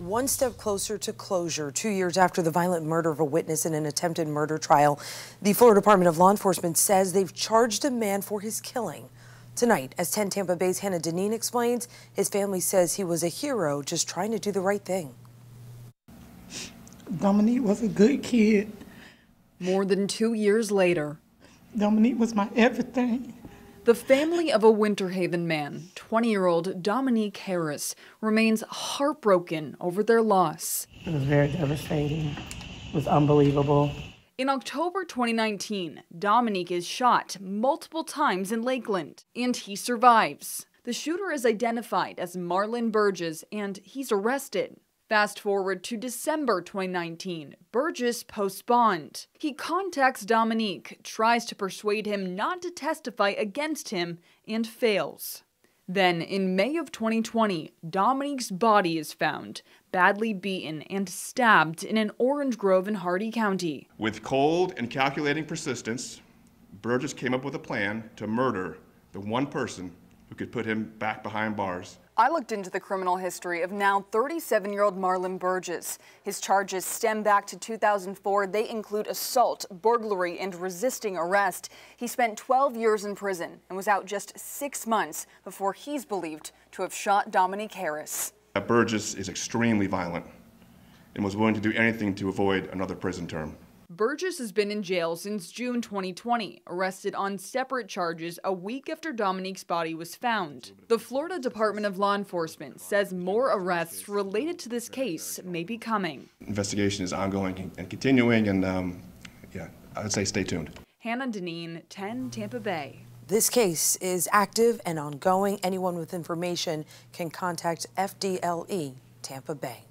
One step closer to closure. Two years after the violent murder of a witness in an attempted murder trial, the Florida Department of Law Enforcement says they've charged a man for his killing. Tonight, as 10 Tampa Bay's Hannah Deneen explains, his family says he was a hero just trying to do the right thing. Dominique was a good kid. More than two years later, Dominique was my everything. The family of a Winter Haven man, 20 year old Dominique Harris, remains heartbroken over their loss. It was very devastating. It was unbelievable. In October 2019, Dominique is shot multiple times in Lakeland, and he survives. The shooter is identified as Marlon Burgess, and he's arrested. Fast forward to December 2019, Burgess posts bond. He contacts Dominique, tries to persuade him not to testify against him, and fails. Then, in May of 2020, Dominique's body is found, badly beaten and stabbed in an orange grove in Hardee County. With cold and calculating persistence, Burgess came up with a plan to murder the one person who could put him back behind bars. I looked into the criminal history of now 37 year old Marlon Burgess. His charges stem back to 2004. They include assault, burglary, and resisting arrest. He spent 12 years in prison and was out just six months before he's believed to have shot Dominique Harris. Burgess is extremely violent and was willing to do anything to avoid another prison term. Burgess has been in jail since June 2020, arrested on separate charges a week after Dominique's body was found. The Florida Department of Law Enforcement says more arrests related to this case may be coming. Investigation is ongoing and continuing, and um, yeah, I would say stay tuned. Hannah Deneen, 10 Tampa Bay. This case is active and ongoing. Anyone with information can contact FDLE Tampa Bay.